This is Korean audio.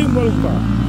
제일 멀다